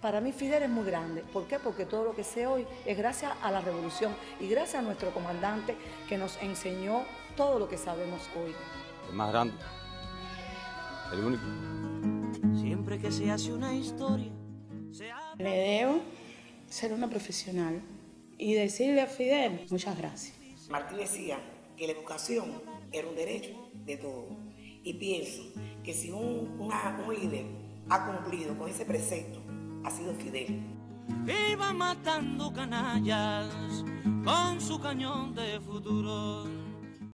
Para mí Fidel es muy grande. ¿Por qué? Porque todo lo que sé hoy es gracias a la revolución y gracias a nuestro comandante que nos enseñó todo lo que sabemos hoy. El más grande. El único. Siempre que se hace una historia, Le debo ser una profesional y decirle a Fidel muchas gracias. Martí decía que la educación era un derecho de todos. Y pienso que si un, una- un líder ha cumplido con ese precepto, ha sido Fidel. iba matando canallas con su cañón de futuro.